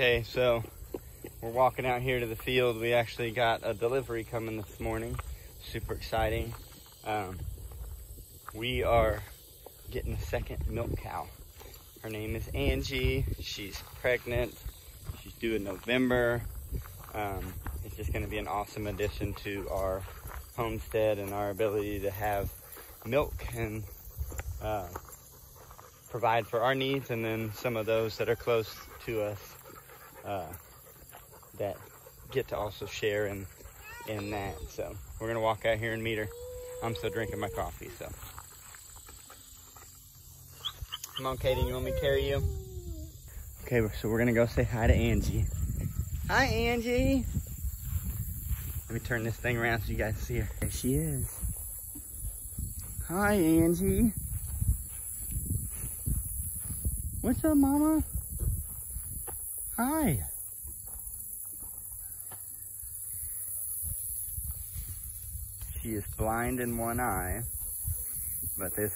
Okay, so we're walking out here to the field. We actually got a delivery coming this morning. Super exciting. Um, we are getting a second milk cow. Her name is Angie. She's pregnant. She's due in November. Um, it's just going to be an awesome addition to our homestead and our ability to have milk and uh, provide for our needs and then some of those that are close to us uh, that get to also share in in that. So we're gonna walk out here and meet her. I'm still drinking my coffee, so. Come on, Katie, you want me to carry you? Okay, so we're gonna go say hi to Angie. Hi, Angie. Let me turn this thing around so you guys see her. There she is. Hi, Angie. What's up, mama? Hi. She is blind in one eye, but this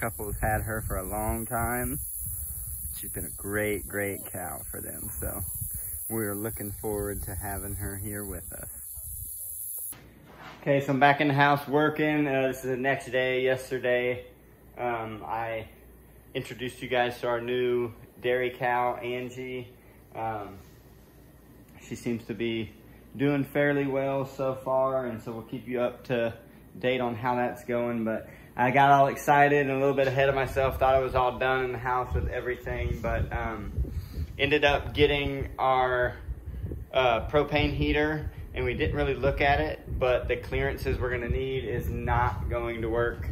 couple has had her for a long time. She's been a great, great cow for them, so we're looking forward to having her here with us. Okay, so I'm back in the house working. Uh, this is the next day. Yesterday, um, I introduced you guys to our new dairy cow, Angie. Um, she seems to be doing fairly well so far, and so we'll keep you up to date on how that's going. But I got all excited and a little bit ahead of myself, thought I was all done in the house with everything, but um, ended up getting our uh, propane heater and we didn't really look at it, but the clearances we're gonna need is not going to work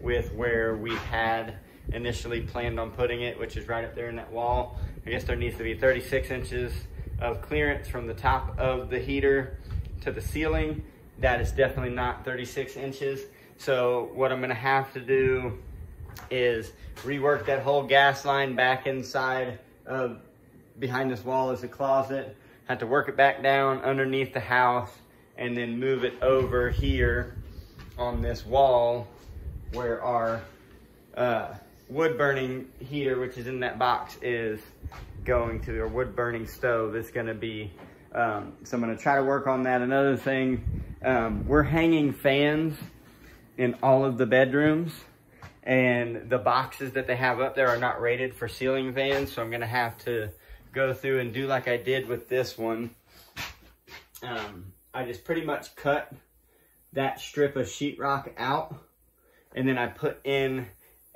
with where we had initially planned on putting it, which is right up there in that wall. I guess there needs to be 36 inches of clearance from the top of the heater to the ceiling. That is definitely not 36 inches. So what I'm gonna have to do is rework that whole gas line back inside of behind this wall is a closet. Have to work it back down underneath the house and then move it over here on this wall where our uh, wood burning heater, which is in that box, is going to, or wood burning stove is gonna be. Um, so I'm gonna try to work on that. Another thing, um, we're hanging fans in all of the bedrooms and the boxes that they have up there are not rated for ceiling fans. So I'm gonna have to go through and do like I did with this one. Um, I just pretty much cut that strip of sheetrock out and then I put in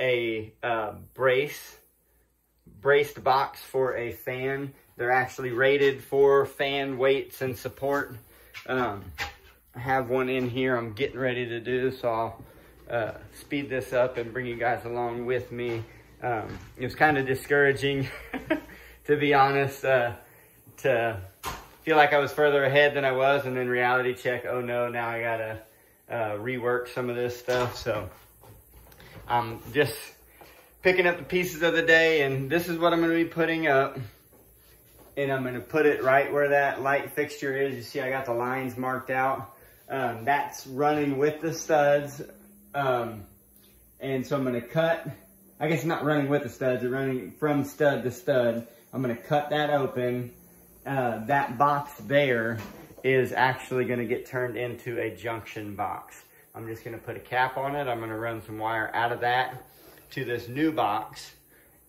a uh, brace, braced box for a fan. They're actually rated for fan weights and support. Um, I have one in here I'm getting ready to do, so I'll uh, speed this up and bring you guys along with me. Um, it was kind of discouraging, to be honest, uh, to feel like I was further ahead than I was, and then reality check, oh no, now I gotta uh, rework some of this stuff. So I'm just picking up the pieces of the day and this is what I'm gonna be putting up. And I'm gonna put it right where that light fixture is. You see I got the lines marked out. Um, that's running with the studs. Um, and so I'm gonna cut, I guess not running with the studs, it's running from stud to stud. I'm gonna cut that open. Uh, that box there is actually gonna get turned into a junction box. I'm just gonna put a cap on it. I'm gonna run some wire out of that to this new box.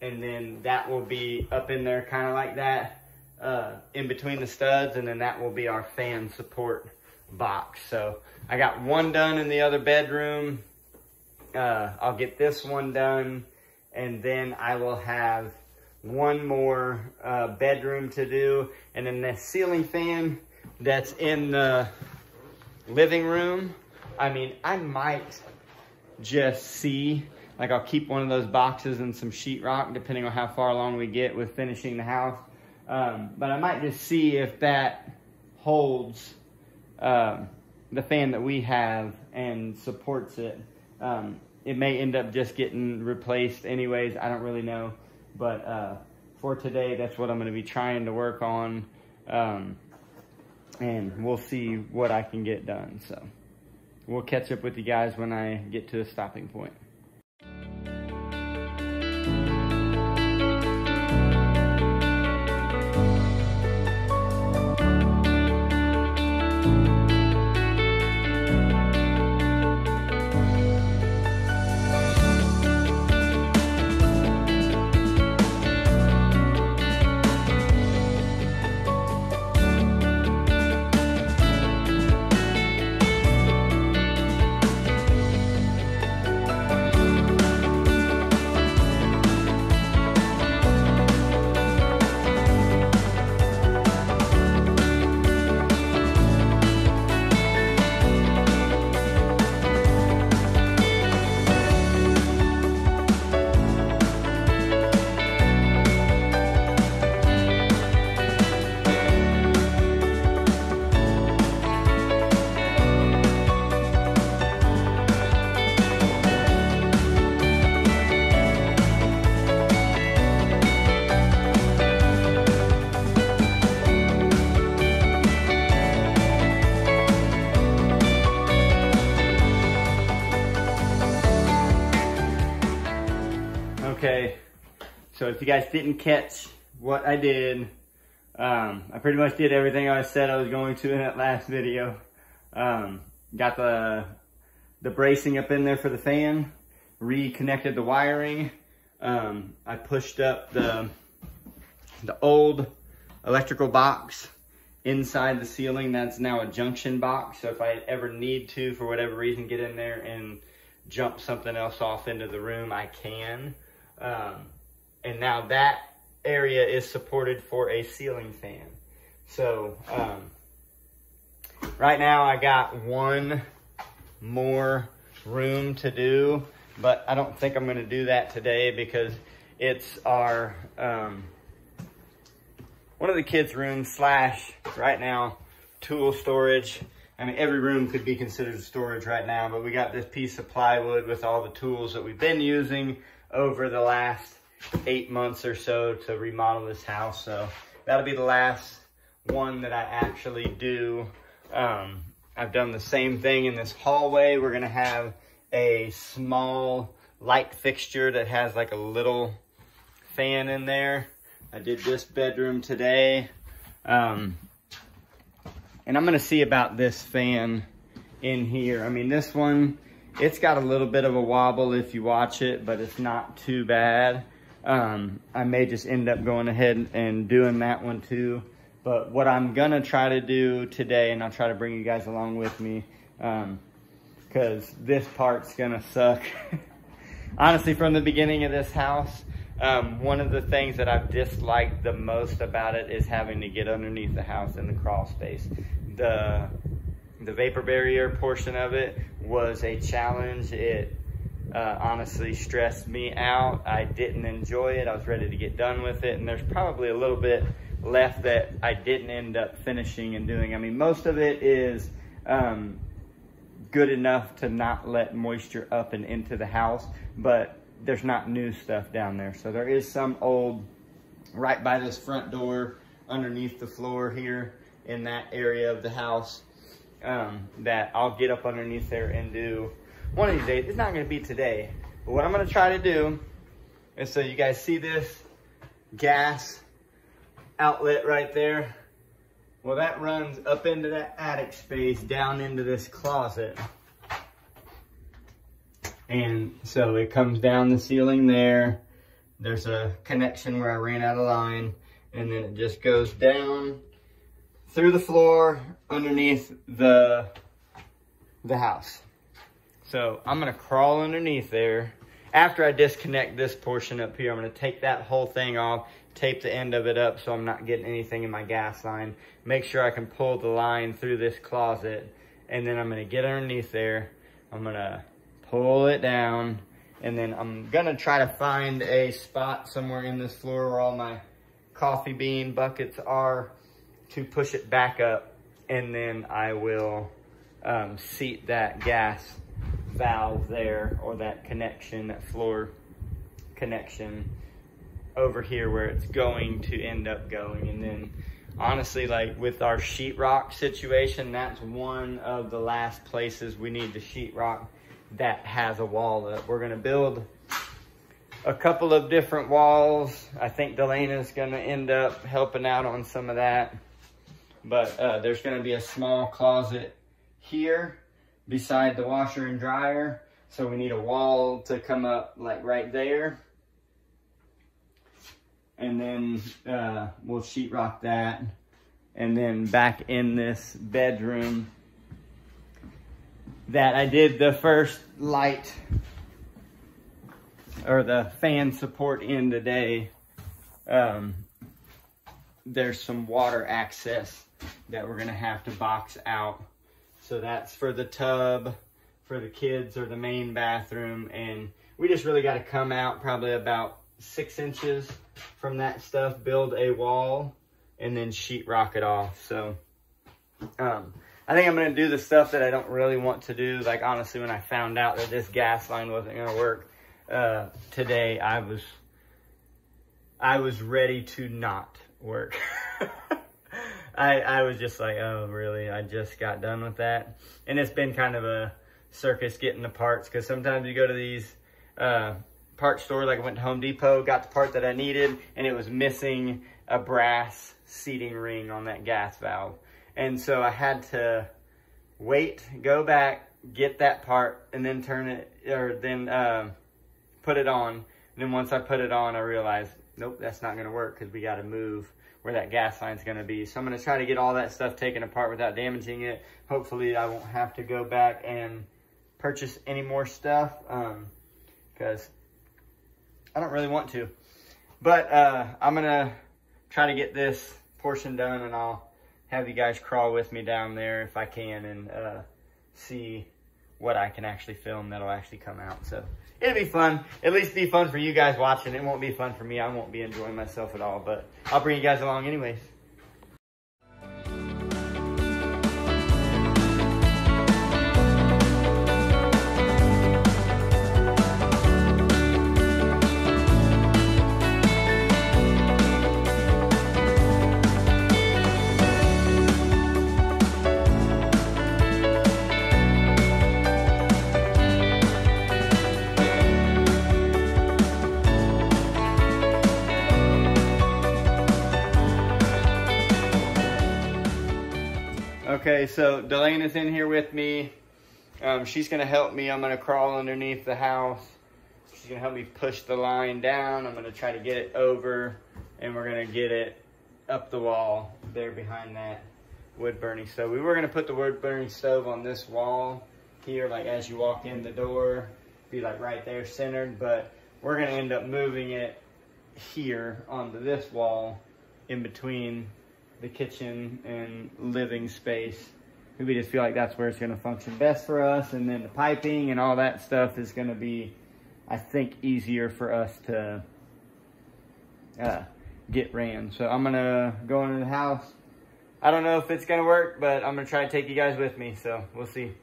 And then that will be up in there kind of like that, uh, in between the studs. And then that will be our fan support box. So I got one done in the other bedroom. Uh, I'll get this one done. And then I will have one more uh, bedroom to do. And then the ceiling fan that's in the living room, I mean, I might just see, like I'll keep one of those boxes and some sheetrock, depending on how far along we get with finishing the house. Um, but I might just see if that holds um, the fan that we have and supports it. Um, it may end up just getting replaced anyways. I don't really know. But uh, for today, that's what I'm going to be trying to work on. Um, and we'll see what I can get done. So we'll catch up with you guys when I get to a stopping point. So if you guys didn't catch what I did, um, I pretty much did everything I said I was going to in that last video. Um, got the, the bracing up in there for the fan, reconnected the wiring. Um, I pushed up the, the old electrical box inside the ceiling. That's now a junction box. So if I ever need to, for whatever reason, get in there and jump something else off into the room, I can. Um, and now that area is supported for a ceiling fan. So um, right now I got one more room to do, but I don't think I'm gonna do that today because it's our, um, one of the kids' rooms slash right now tool storage. I mean, every room could be considered storage right now, but we got this piece of plywood with all the tools that we've been using over the last eight months or so to remodel this house. So that'll be the last one that I actually do. Um, I've done the same thing in this hallway. We're gonna have a small light fixture that has like a little fan in there. I did this bedroom today. Um, and I'm gonna see about this fan in here. I mean, this one, it's got a little bit of a wobble if you watch it, but it's not too bad. Um, I may just end up going ahead and doing that one too. But what I'm gonna try to do today, and I'll try to bring you guys along with me, um, cause this part's gonna suck. Honestly, from the beginning of this house, um, one of the things that I've disliked the most about it is having to get underneath the house in the crawl space. The, the vapor barrier portion of it was a challenge. It uh, honestly stressed me out. I didn't enjoy it. I was ready to get done with it. And there's probably a little bit left that I didn't end up finishing and doing. I mean, most of it is um, good enough to not let moisture up and into the house, but there's not new stuff down there. So there is some old right by this front door underneath the floor here in that area of the house um, that I'll get up underneath there and do one of these days. It's not gonna be today, but what I'm gonna try to do is so you guys see this gas outlet right there. Well, that runs up into that attic space down into this closet. And so it comes down the ceiling there. There's a connection where I ran out of line and then it just goes down through the floor underneath the, the house. So I'm gonna crawl underneath there. After I disconnect this portion up here, I'm gonna take that whole thing off, tape the end of it up so I'm not getting anything in my gas line. Make sure I can pull the line through this closet. And then I'm gonna get underneath there. I'm gonna pull it down. And then I'm gonna try to find a spot somewhere in this floor where all my coffee bean buckets are to push it back up. And then I will um, seat that gas valve there or that connection, that floor connection over here where it's going to end up going. And then honestly, like with our sheetrock situation, that's one of the last places we need the sheetrock that has a wall up. We're gonna build a couple of different walls. I think Delena's gonna end up helping out on some of that. But uh, there's gonna be a small closet here beside the washer and dryer. So we need a wall to come up like right there. And then uh, we'll sheetrock that. And then back in this bedroom that I did the first light or the fan support in today. Um, there's some water access that we're gonna have to box out so that's for the tub, for the kids or the main bathroom. And we just really got to come out probably about six inches from that stuff, build a wall, and then sheetrock it off. So um, I think I'm going to do the stuff that I don't really want to do. Like honestly, when I found out that this gas line wasn't going to work uh, today, I was, I was ready to not work. I, I was just like, oh, really? I just got done with that. And it's been kind of a circus getting the parts because sometimes you go to these uh, part store, like I went to Home Depot, got the part that I needed, and it was missing a brass seating ring on that gas valve. And so I had to wait, go back, get that part, and then turn it, or then uh, put it on. And then once I put it on, I realized, nope, that's not gonna work because we gotta move where that gas line's gonna be. So I'm gonna try to get all that stuff taken apart without damaging it. Hopefully I won't have to go back and purchase any more stuff because um, I don't really want to. But uh, I'm gonna try to get this portion done and I'll have you guys crawl with me down there if I can and uh, see what I can actually film that'll actually come out. So it'll be fun. At least be fun for you guys watching. It won't be fun for me. I won't be enjoying myself at all, but I'll bring you guys along anyways. Okay, so Delaina's in here with me. Um, she's gonna help me. I'm gonna crawl underneath the house. She's gonna help me push the line down. I'm gonna try to get it over and we're gonna get it up the wall there behind that wood burning stove. We were gonna put the wood burning stove on this wall here, like as you walk in the door, be like right there centered, but we're gonna end up moving it here onto this wall in between the kitchen and living space. We just feel like that's where it's going to function best for us. And then the piping and all that stuff is going to be, I think, easier for us to uh, get ran. So I'm going to go into the house. I don't know if it's going to work, but I'm to try to take you guys with me. So we'll see.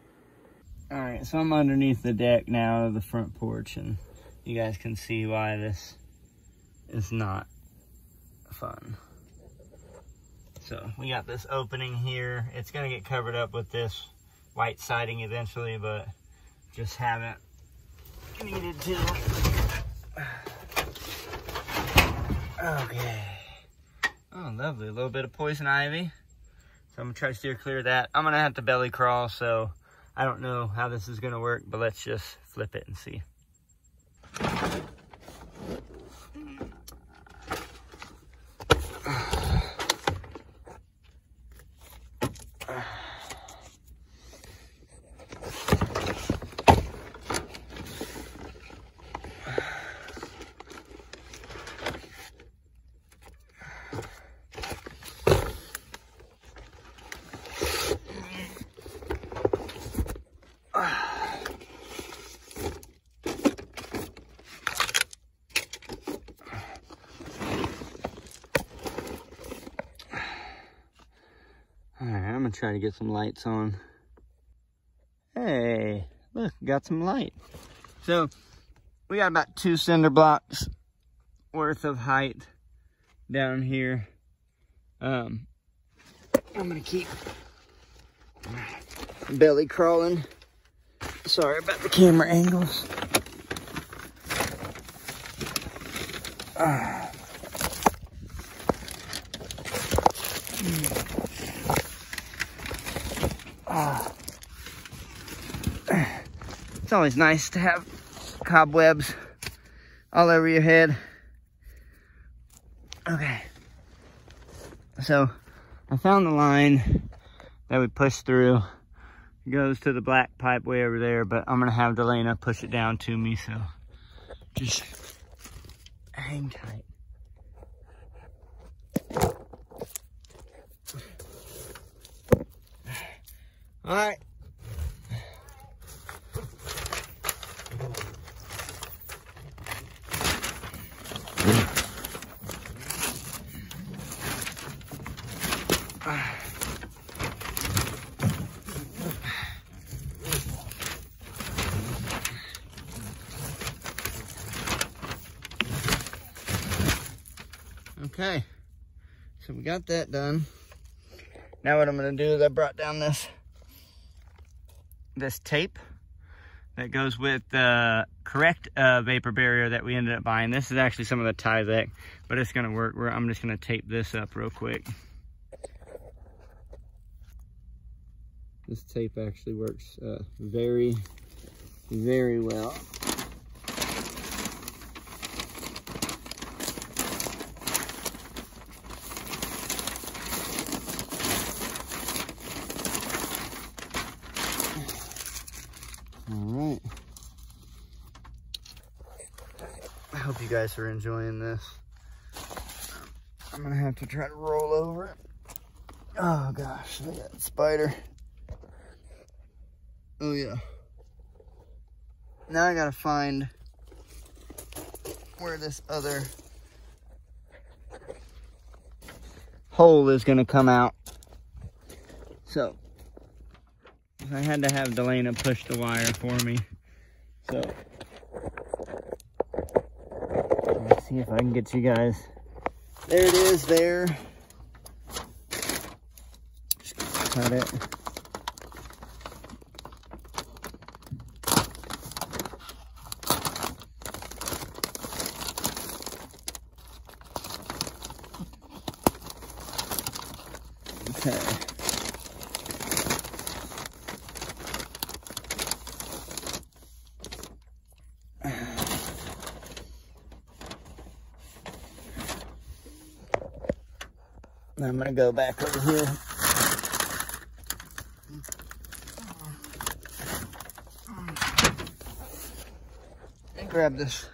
All right, so I'm underneath the deck now of the front porch, and you guys can see why this is not fun. So we got this opening here. It's gonna get covered up with this white siding eventually, but just haven't needed to. Okay. Oh, lovely. A little bit of poison ivy. So I'm gonna try to steer clear of that. I'm gonna have to belly crawl, so I don't know how this is gonna work, but let's just flip it and see. Trying to get some lights on. Hey, look, got some light. So we got about two cinder blocks worth of height down here. Um, I'm gonna keep belly crawling. Sorry about the camera angles. Ah. Ah. It's always nice to have cobwebs all over your head. Okay. So I found the line that we pushed through. It goes to the black pipe way over there, but I'm gonna have Delana push it down to me, so just hang tight. All right. Okay, so we got that done. Now what I'm gonna do is I brought down this this tape that goes with the correct uh, vapor barrier that we ended up buying. This is actually some of the Tyvek, but it's gonna work. I'm just gonna tape this up real quick. This tape actually works uh, very, very well. hope you guys are enjoying this. I'm gonna have to try to roll over it. Oh gosh, look at that spider. Oh yeah. Now I gotta find where this other hole is gonna come out. So, I had to have Delana push the wire for me. So, see if I can get you guys. There it is there. Just cut it. I'm gonna go back over here. And grab this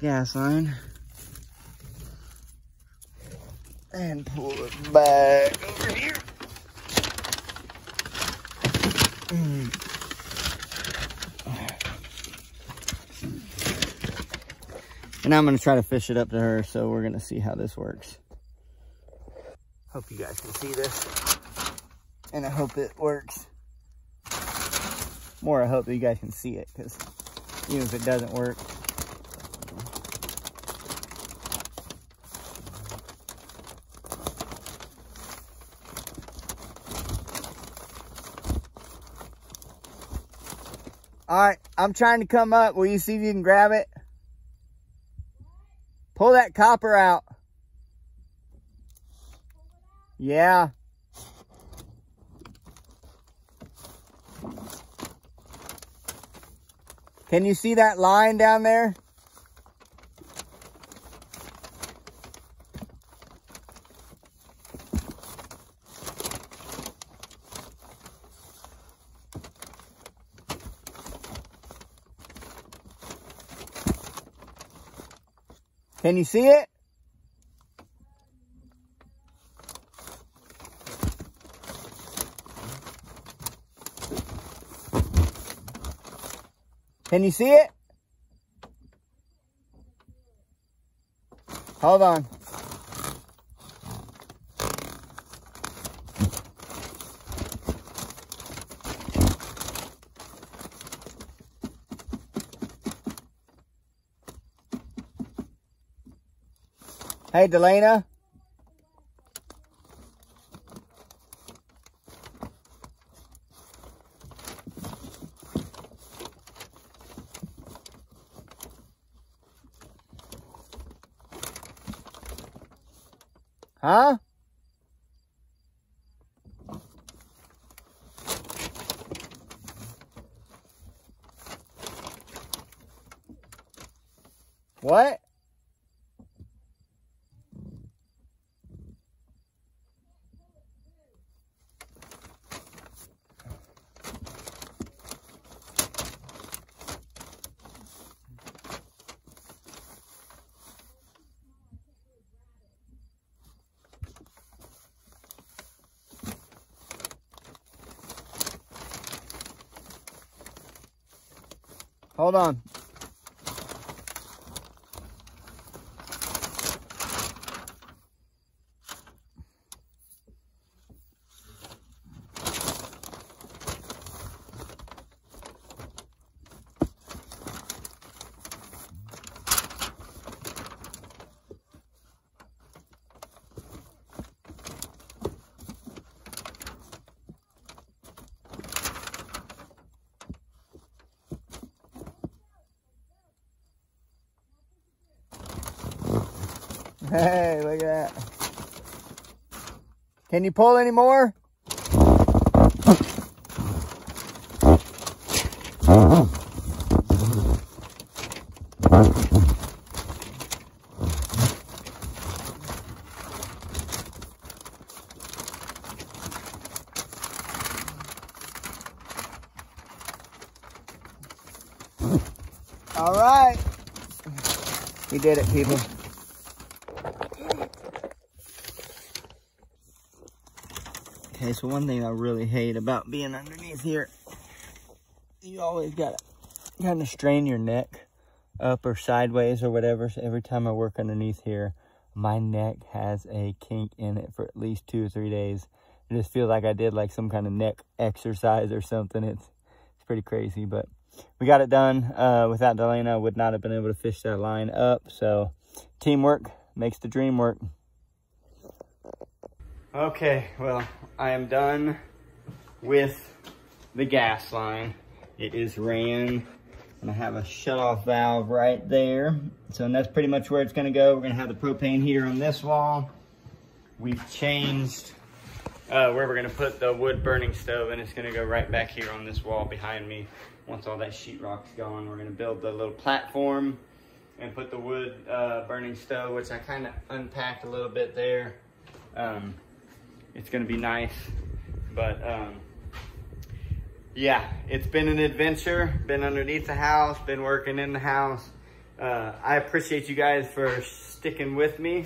gas line. And pull it back over here. Mm. And I'm gonna try to fish it up to her, so we're gonna see how this works. Hope you guys can see this. And I hope it works. More, I hope that you guys can see it, because even if it doesn't work, All right, I'm trying to come up. Will you see if you can grab it? Pull that copper out. Yeah. Can you see that line down there? Can you see it? Can you see it? Hold on. Hey, Delana. Huh? What? Hold on. Can you pull any more? All right. We did it, people. Okay, so one thing I really hate about being underneath here, you always gotta kind of strain your neck up or sideways or whatever. So every time I work underneath here, my neck has a kink in it for at least two or three days. It just feels like I did like some kind of neck exercise or something. It's, it's pretty crazy, but we got it done. Uh, without Delana, I would not have been able to fish that line up. So teamwork makes the dream work. Okay, well, I am done with the gas line. It is ran, and I have a shut-off valve right there. So that's pretty much where it's gonna go. We're gonna have the propane heater on this wall. We've changed uh, where we're gonna put the wood burning stove, and it's gonna go right back here on this wall behind me. Once all that sheetrock's gone, we're gonna build the little platform and put the wood uh, burning stove, which I kind of unpacked a little bit there. Um, it's gonna be nice. But um, yeah, it's been an adventure. Been underneath the house, been working in the house. Uh, I appreciate you guys for sticking with me.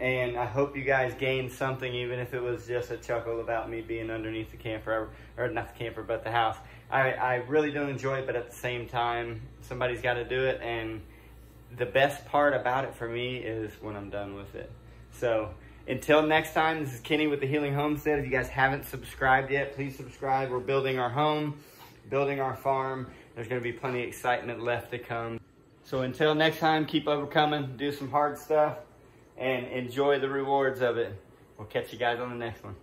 And I hope you guys gained something, even if it was just a chuckle about me being underneath the camper, or not the camper, but the house. I, I really do enjoy it, but at the same time, somebody's got to do it. And the best part about it for me is when I'm done with it. So until next time, this is Kenny with the Healing Homestead. If you guys haven't subscribed yet, please subscribe. We're building our home, building our farm. There's going to be plenty of excitement left to come. So until next time, keep overcoming, do some hard stuff, and enjoy the rewards of it. We'll catch you guys on the next one.